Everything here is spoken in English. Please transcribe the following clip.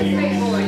Great.